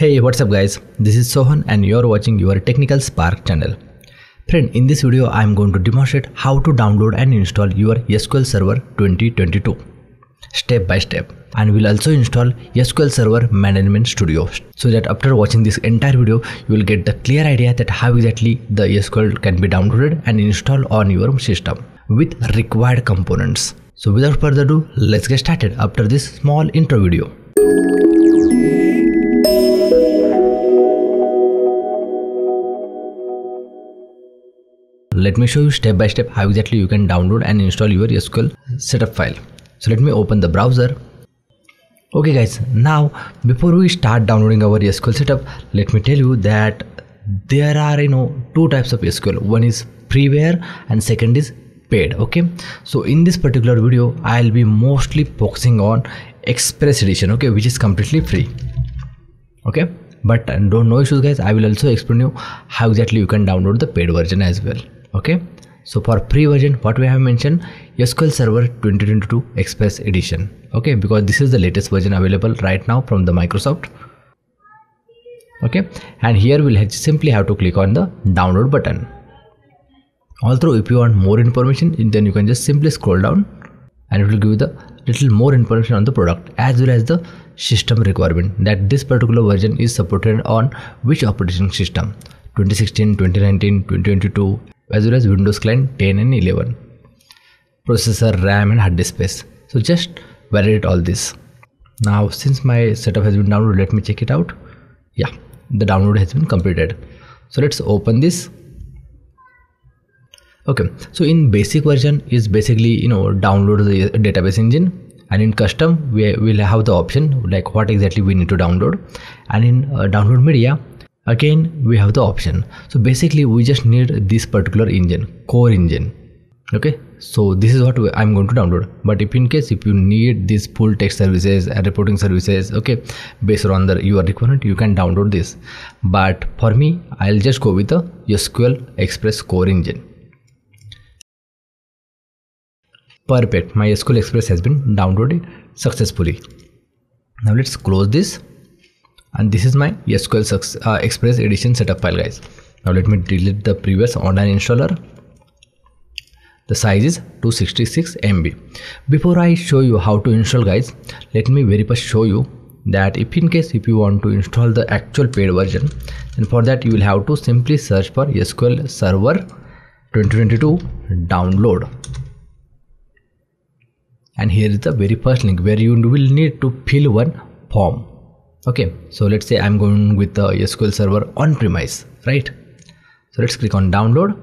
Hey, what's up guys? This is Sohan and you're watching your Technical Spark channel. Friend, in this video I am going to demonstrate how to download and install your SQL Server 2022 step by step and we'll also install SQL Server Management Studio so that after watching this entire video you will get the clear idea that how exactly the SQL can be downloaded and installed on your system with required components. So without further ado, let's get started after this small intro video. Let me show you step by step how exactly you can download and install your SQL setup file. So let me open the browser. Okay guys, now before we start downloading our SQL setup, let me tell you that there are you know two types of SQL. One is freeware and second is paid okay so in this particular video i'll be mostly focusing on express edition okay which is completely free okay but uh, don't know issues guys i will also explain you how exactly you can download the paid version as well okay? So for free version what we have mentioned sql server 2022 express edition. Okay? Because this is the latest version available right now from the microsoft. Okay? And here we'll simply have to click on the download button. Although if you want more information then you can just simply scroll down and it will give you the little more information on the product as well as the system requirement that this particular version is supported on which operating system 2016 2019 2022 as well as windows client 10 and 11 processor ram and hard disk space. So just validate all this. Now since my setup has been downloaded let me check it out. Yeah the download has been completed. So let's open this. Okay so in basic version is basically you know download the database engine. And in custom we will have the option like what exactly we need to download. And in uh, download media again we have the option. So basically we just need this particular engine core engine. Okay? So this is what i'm going to download. But if in case if you need these full text services and reporting services okay based on the your requirement you can download this. But for me i'll just go with the sql express core engine. Perfect. My sql express has been downloaded successfully. Now let's close this and this is my sql uh, express edition setup file guys. Now let me delete the previous online installer. The size is 266 mb before i show you how to install guys let me very first show you that if in case if you want to install the actual paid version then for that you will have to simply search for sql server 2022 download. And here is the very first link where you will need to fill one form okay so let's say i'm going with the sql server on premise right? So let's click on download.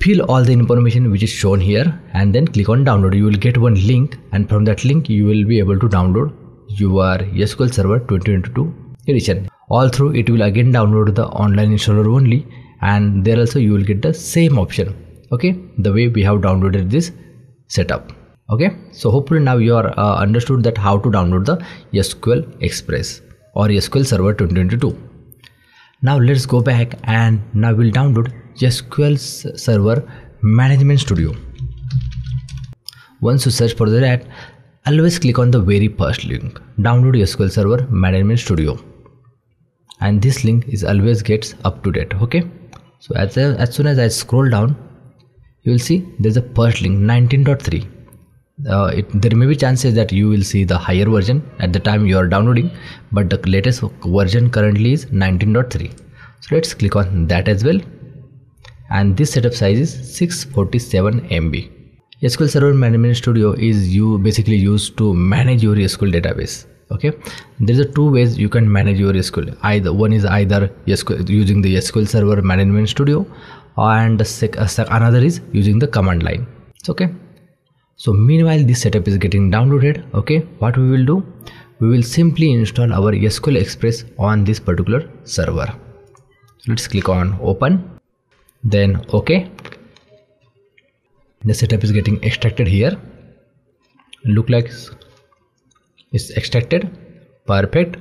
Fill all the information which is shown here and then click on download. You will get one link and from that link you will be able to download your sql server 2022 edition. All through it will again download the online installer only and there also you will get the same option. Okay the way we have downloaded this setup okay? So hopefully now you are uh, understood that how to download the sql express or sql server 2022 now let's go back and now we'll download sql server management studio. Once you search for that always click on the very first link. Download sql server management studio. And this link is always gets up to date okay? So as, as soon as i scroll down you will see there's a first link 19.3 uh, it, there may be chances that you will see the higher version at the time you are downloading but the latest version currently is 19.3 so let's click on that as well. And this setup size is 647 MB SQL Server Management Studio is you basically used to manage your SQL database okay? There's a two ways you can manage your SQL either one is either SQL, using the SQL Server Management Studio and another is using the command line. Okay so meanwhile this setup is getting downloaded okay? What we will do? We will simply install our sql express on this particular server. Let's click on open. Then okay. The setup is getting extracted here. Look like it's extracted. Perfect.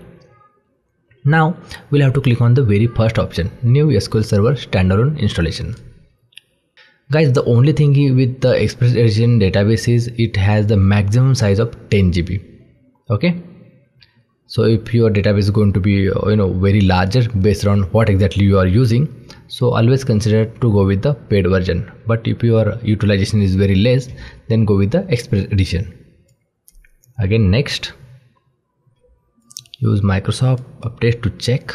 Now we'll have to click on the very first option new sql server standalone installation guys the only thing with the express edition database is it has the maximum size of 10 GB okay? So if your database is going to be uh, you know very larger based on what exactly you are using so always consider to go with the paid version. But if your utilization is very less then go with the express edition again next. Use microsoft update to check.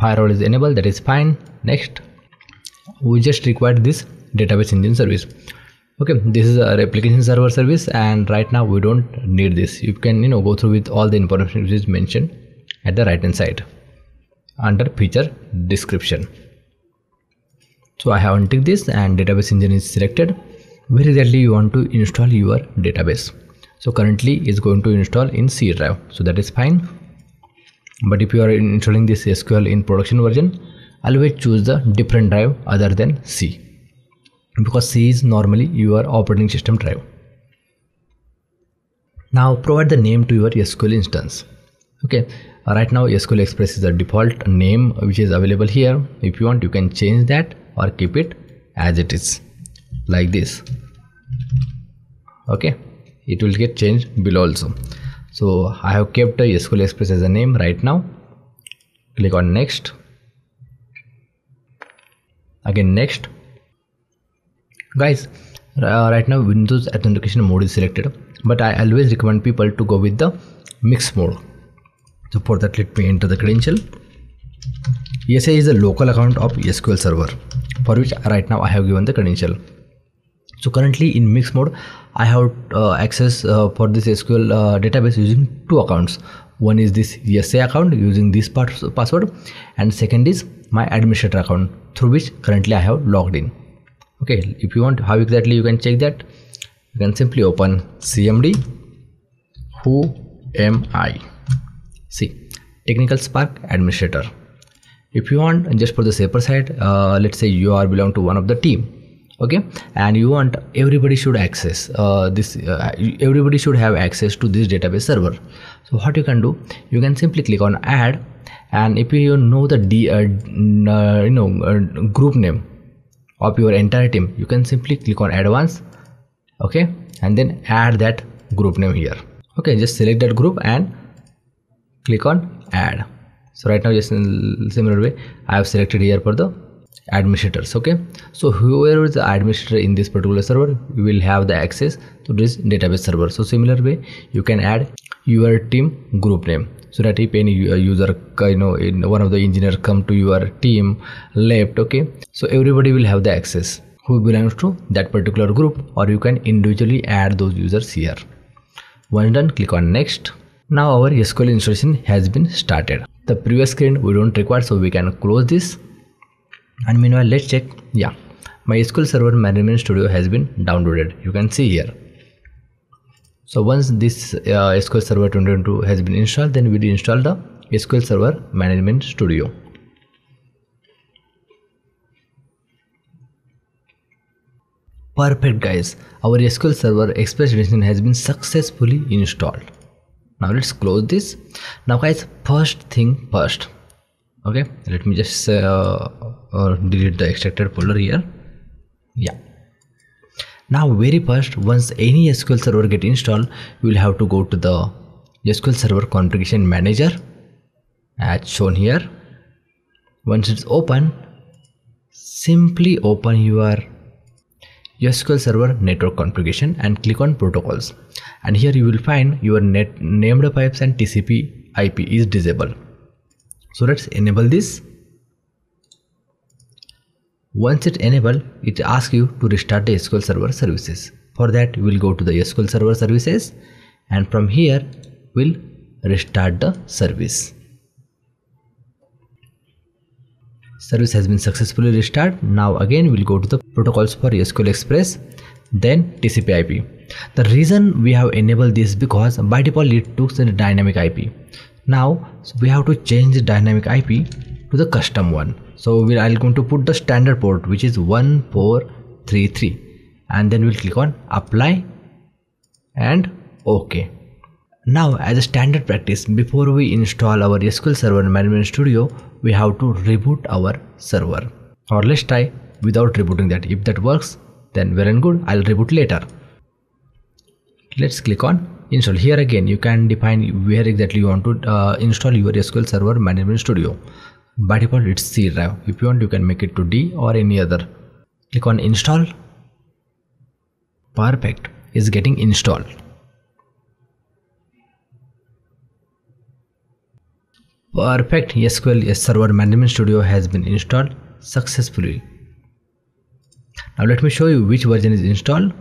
Firewall is enabled that is fine. Next we just require this database engine service. Okay this is a replication server service and right now we don't need this. You can you know go through with all the information which is mentioned at the right hand side under feature description. So i have unticked this and database engine is selected. Where exactly you want to install your database. So currently it's going to install in c drive. So that is fine. But if you are installing this sql in production version always choose the different drive other than c because C is normally your operating system drive. Now provide the name to your SQL instance. Okay, right now SQL Express is the default name which is available here. If you want, you can change that or keep it as it is like this. Okay, it will get changed below also. So I have kept SQL Express as a name right now. Click on next. Again next guys uh, right now windows authentication mode is selected but i always recommend people to go with the mix mode so for that let me enter the credential SA is a local account of SQL server for which right now I have given the credential. So currently in mix mode I have uh, access uh, for this SQL uh, database using two accounts. One is this SA account using this password and second is my administrator account through which currently I have logged in. Okay if you want how exactly you can check that? You can simply open cmd who am i? See technical spark administrator. If you want just for the safer side uh, let's say you are belong to one of the team okay? And you want everybody should access uh, this uh, everybody should have access to this database server. So what you can do you can simply click on add and if you know the D, uh, uh you know uh, group name of your entire team you can simply click on advanced okay? And then add that group name here. Okay just select that group and click on add. So right now just in similar way i have selected here for the administrators okay? So whoever is the administrator in this particular server you will have the access to this database server. So similar way you can add your team group name so that if any uh, user uh, you know in one of the engineers come to your team left okay? So everybody will have the access who belongs to that particular group or you can individually add those users here. Once done click on next. Now our sql installation has been started. The previous screen we don't require so we can close this and meanwhile let's check yeah my sql server management studio has been downloaded you can see here so once this uh, SQL Server 2022 has been installed, then we'll install the SQL Server Management Studio. Perfect guys, our SQL Server Express Edition has been successfully installed. Now let's close this. Now guys, first thing first. Okay, let me just uh, uh, delete the extracted folder here. Yeah. Now very first once any SQL server get installed you will have to go to the SQL server configuration manager as shown here. Once it's open simply open your SQL Server network configuration and click on protocols. And here you will find your net named pipes and TCP IP is disabled so let's enable this once it enabled, it asks you to restart the SQL Server services. For that, we will go to the SQL Server services and from here, we'll restart the service. Service has been successfully restarted. Now again, we'll go to the protocols for SQL Express, then TCP IP. The reason we have enabled this because by default it took the dynamic IP. Now we have to change the dynamic IP to the custom one. So we are going to put the standard port which is 1433 and then we'll click on apply and ok. Now as a standard practice before we install our SQL Server Management Studio we have to reboot our server. Or let's try without rebooting that. If that works then well and good. I'll reboot later. Let's click on install. Here again you can define where exactly you want to uh, install your sql server management studio. By default it's c drive. If you want you can make it to d or any other. Click on install. Perfect. Is getting installed. Perfect. Sql server management studio has been installed successfully. Now let me show you which version is installed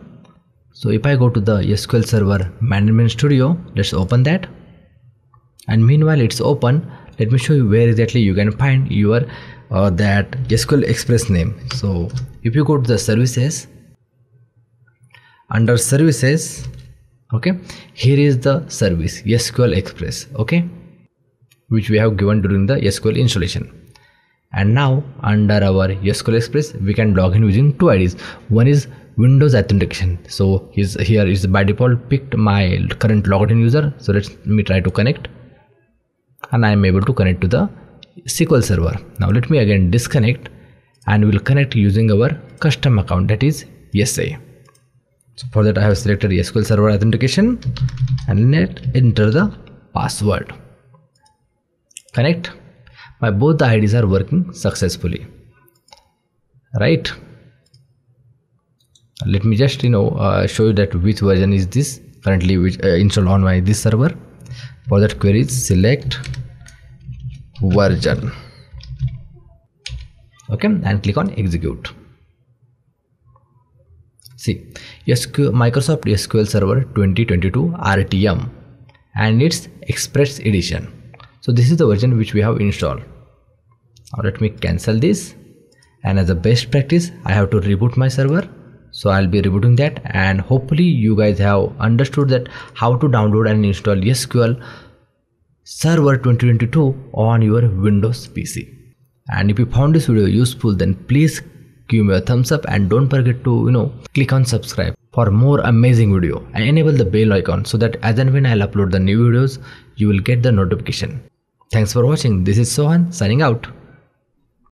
so if I go to the SQL Server Management Studio, let's open that. And meanwhile it's open, let me show you where exactly you can find your uh, that SQL Express name. So if you go to the services, under services, okay, here is the service SQL Express, okay, which we have given during the SQL installation and now under our SQL Express we can log in using two IDs one is Windows authentication. So he's here is by default picked my current logged in user. So let me try to connect. And I am able to connect to the SQL server. Now let me again disconnect and we'll connect using our custom account that is SA so for that I have selected SQL server authentication and let enter the password. Connect. My both the IDs are working successfully. Right let me just you know uh, show you that which version is this currently which uh, installed on my this server. For that query select version. Okay and click on execute. See SQL, Microsoft SQL Server 2022 RTM and its Express edition. So this is the version which we have installed. Now let me cancel this. And as a best practice I have to reboot my server so i'll be rebooting that and hopefully you guys have understood that how to download and install sql server 2022 on your windows pc and if you found this video useful then please give me a thumbs up and don't forget to you know click on subscribe for more amazing video and enable the bell icon so that as and when i'll upload the new videos you will get the notification. Thanks for watching. This is sohan signing out